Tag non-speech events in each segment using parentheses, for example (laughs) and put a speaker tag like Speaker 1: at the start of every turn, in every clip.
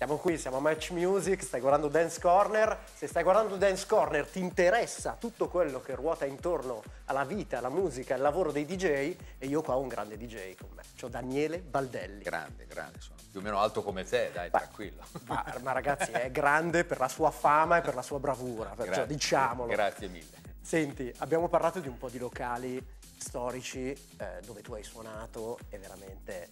Speaker 1: Siamo qui, siamo a Match Music, stai guardando Dance Corner. Se stai guardando Dance Corner ti interessa tutto quello che ruota intorno alla vita, alla musica, al lavoro dei DJ e io qua ho un grande DJ con me. C'ho Daniele Baldelli.
Speaker 2: Grande, grande, sono più o meno alto come te, dai, Beh, tranquillo. (laughs)
Speaker 1: Ma, ma, ragazzi, è grande per la sua fama e per la sua bravura, perciò grazie, diciamolo.
Speaker 2: Grazie mille.
Speaker 1: Senti, abbiamo parlato di un po' di locali storici eh, dove tu hai suonato e veramente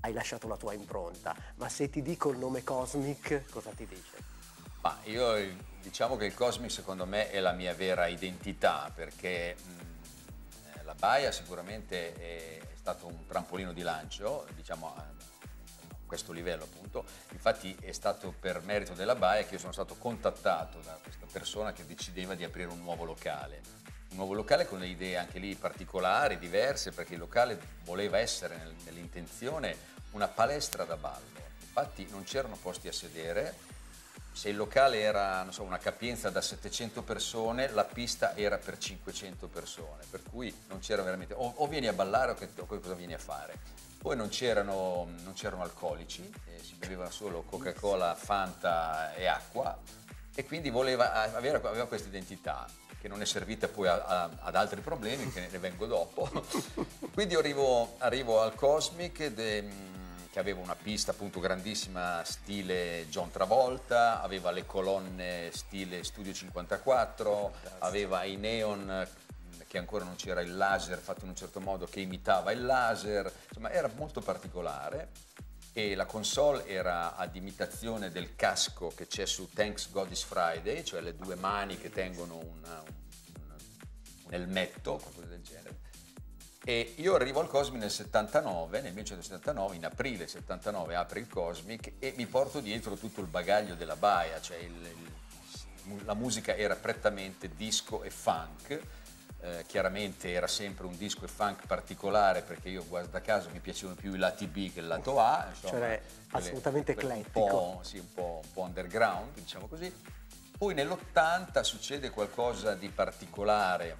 Speaker 1: hai lasciato la tua impronta, ma se ti dico il nome Cosmic, cosa ti dice?
Speaker 2: Ma io diciamo che il Cosmic secondo me è la mia vera identità, perché mh, eh, la Baia sicuramente è, stato un trampolino di lancio, diciamo a questo livello appunto, infatti è stato per merito della Baia che io sono stato contattato da questa persona che decideva di aprire un nuovo locale un nuovo locale con delle idee anche lì particolari, diverse, perché il locale voleva essere nell'intenzione una palestra da ballo. Infatti non c'erano posti a sedere, se il locale era so, una capienza da 700 persone, la pista era per 500 persone, per cui non c'era veramente, o, o vieni a ballare o, che, o cosa vieni a fare. Poi non c'erano, non c'erano alcolici, eh, si beveva solo Coca-Cola, Fanta e acqua e quindi voleva, avere, aveva questa identità che non è servita poi a, a, ad altri problemi, che ne vengo dopo. (laughs) Quindi arrivo, arrivo al Cosmic de, che aveva una pista appunto grandissima stile John Travolta, aveva le colonne stile Studio 54, aveva i neon che ancora non c'era il laser fatto in un certo modo che imitava il laser, insomma era molto particolare e la console era ad imitazione del casco che c'è su Thanks God is Friday, cioè le due mani che tengono una, un, un, elmetto, qualcosa del genere. E io arrivo al Cosmic nel 79, nel 1979, in aprile 79 apre il Cosmic e mi porto dietro tutto il bagaglio della baia, cioè il, il, la musica era prettamente disco e funk, eh, chiaramente era sempre un disco e funk particolare perché io guarda caso mi piacevano più i lati B che il lato A,
Speaker 1: insomma, cioè assolutamente quelle, eclettico.
Speaker 2: Un po', sì, un, po', un po' underground, diciamo così. Poi nell'80 succede qualcosa di particolare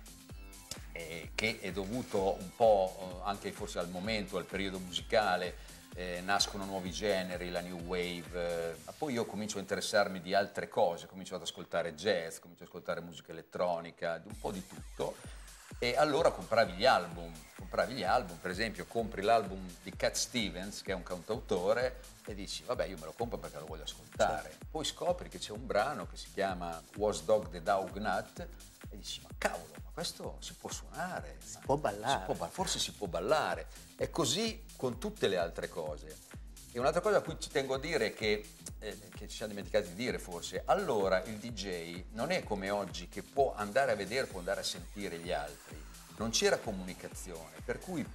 Speaker 2: eh, che è dovuto un po' eh, anche forse al momento, al periodo musicale, eh, nascono nuovi generi, la new wave, eh, ma poi io comincio a interessarmi di altre cose, comincio ad ascoltare jazz, comincio ad ascoltare musica elettronica, un po' di tutto e allora compravi gli album, compravi gli album, per esempio compri l'album di Cat Stevens che è un cantautore e dici vabbè io me lo compro perché lo voglio ascoltare, certo. poi scopri che c'è un brano che si chiama Was Dog the Dog Nut e dici ma cavolo, ma questo si può suonare,
Speaker 1: si può ballare,
Speaker 2: si può, forse si può ballare, è così con tutte le altre cose. E un'altra cosa a cui ci tengo a dire che, eh, che ci siamo dimenticati di dire forse, allora il DJ non è come oggi che può andare a vedere, può andare a sentire gli altri, non c'era comunicazione, per cui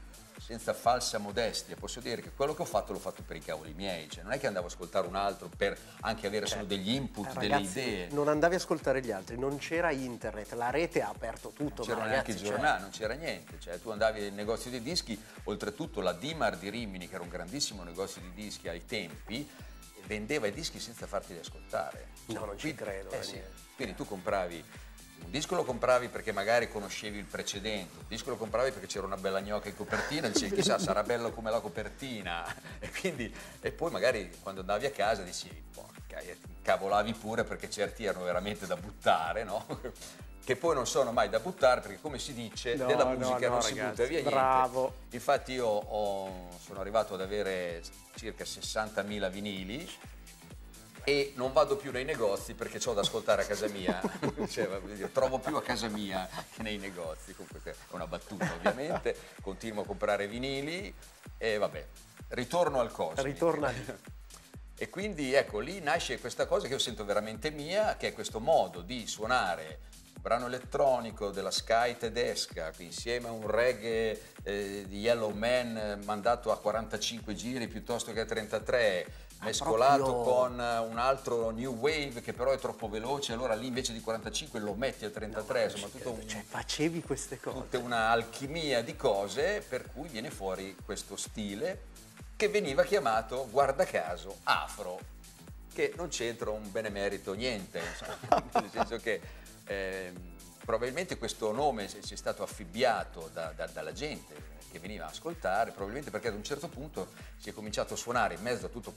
Speaker 2: senza falsa modestia, posso dire che quello che ho fatto l'ho fatto per i cavoli miei, cioè non è che andavo ad ascoltare un altro per anche avere certo. solo degli input, eh,
Speaker 1: ragazzi,
Speaker 2: delle idee.
Speaker 1: Non andavi a ascoltare gli altri, non c'era internet, la rete ha aperto tutto.
Speaker 2: Non c'era neanche i giornali, cioè... non c'era niente, cioè tu andavi nel negozio di dischi, oltretutto la Dimar di Rimini, che era un grandissimo negozio di dischi ai tempi, vendeva i dischi senza farti ascoltare.
Speaker 1: No, non
Speaker 2: quindi,
Speaker 1: ci credo.
Speaker 2: Eh, sì. Quindi tu compravi un disco lo compravi perché magari conoscevi il precedente, un disco lo compravi perché c'era una bella gnocca in copertina dicevi chissà (laughs) sarà bello come la copertina e, quindi, e poi magari quando andavi a casa dicevi porca, cavolavi pure perché certi erano veramente da buttare, no? (laughs) che poi non sono mai da buttare perché come si dice no, della musica no, no, non si butta via
Speaker 1: bravo.
Speaker 2: niente. Infatti io ho, sono arrivato ad avere circa 60.000 vinili e non vado più nei negozi perché ho da ascoltare a casa mia, (laughs) cioè, trovo più a casa mia che nei negozi, comunque è una battuta ovviamente, continuo a comprare vinili e vabbè, ritorno al coso.
Speaker 1: Ritorna.
Speaker 2: E quindi ecco, lì nasce questa cosa che io sento veramente mia, che è questo modo di suonare un brano elettronico della Sky tedesca insieme a un reggae eh, di Yellow Man mandato a 45 giri piuttosto che a 33 mescolato proprio... con un altro new wave che però è troppo veloce, allora lì invece di 45 lo metti a 33, no, insomma tutto un,
Speaker 1: cioè, facevi queste cose.
Speaker 2: Tutta un'alchimia di cose per cui viene fuori questo stile che veniva chiamato, guarda caso, afro, che non c'entra un benemerito niente, (laughs) nel senso che eh, probabilmente questo nome si è stato affibbiato da, da, dalla gente che veniva a ascoltare, probabilmente perché ad un certo punto si è cominciato a suonare in mezzo a tutti uh,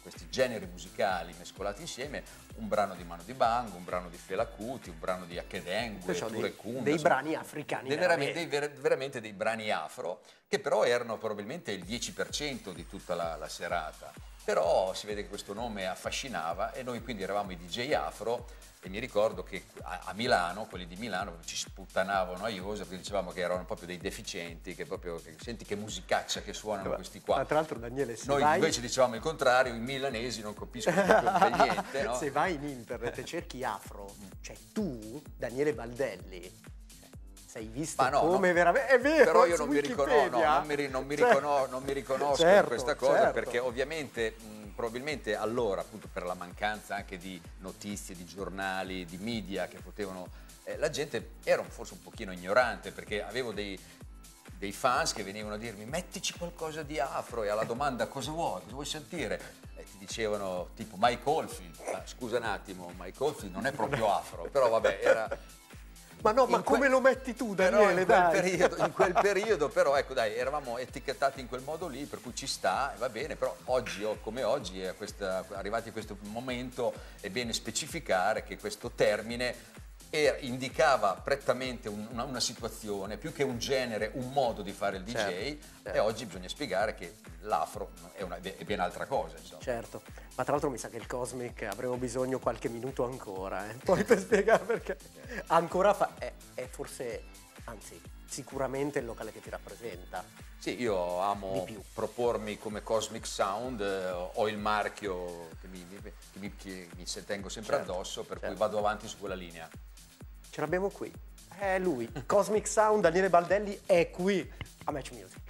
Speaker 2: questi generi musicali mescolati insieme un brano di Mano di Bang, un brano di Fela Kuti, un brano di Akedengue,
Speaker 1: Ture Kunda. Dei brani africani.
Speaker 2: Dei, veramente. Dei, veramente dei brani afro, che però erano probabilmente il 10% di tutta la, la serata. Però si vede che questo nome affascinava e noi quindi eravamo i DJ afro e mi ricordo che a, Milano, quelli di Milano, ci sputtanavano a Iosa perché dicevamo che erano proprio dei deficienti, che proprio, che, senti che musicaccia che suonano questi qua.
Speaker 1: Tra l'altro Daniele, se
Speaker 2: Noi
Speaker 1: vai...
Speaker 2: invece dicevamo il contrario, i milanesi non capiscono proprio niente. No? (laughs)
Speaker 1: Se vai in internet e cerchi afro, cioè tu, Daniele Baldelli, sei visto no, come no, veramente è vero
Speaker 2: però io non mi, riconos- no, non, mi, non, mi (laughs) riconos- non mi riconosco certo, in questa cosa certo. perché ovviamente mh, probabilmente allora appunto per la mancanza anche di notizie di giornali di media che potevano eh, la gente era forse un pochino ignorante perché avevo dei, dei fans che venivano a dirmi mettici qualcosa di afro. E alla domanda cosa vuoi, cosa vuoi sentire? E ti dicevano tipo Mike Oldfield, ah, scusa un attimo, Mike Oldfield non è proprio afro, però vabbè era
Speaker 1: ma no, ma come lo metti tu, Daniele?
Speaker 2: In quel, periodo, in quel, (laughs) periodo, però, ecco, dai, eravamo etichettati in quel modo lì, per cui ci sta, va bene, però oggi, come oggi, questa, arrivati a questo momento, è bene specificare che questo termine e indicava prettamente un, una, una, situazione, più che un genere, un modo di fare il DJ certo, certo. e oggi bisogna spiegare che l'afro è, una, è ben altra cosa. Insomma.
Speaker 1: Certo, ma tra l'altro mi sa che il Cosmic avremo bisogno qualche minuto ancora, eh? poi per spiegare perché ancora fa, è, è forse, anzi sicuramente il locale che ti rappresenta.
Speaker 2: Sì, io amo propormi come Cosmic Sound, eh, ho il marchio che mi, che mi, che mi tengo sempre certo, addosso, per certo. cui vado avanti su quella linea.
Speaker 1: Ce l'abbiamo qui. È lui, Cosmic Sound, Daniele Baldelli è qui a Match Music.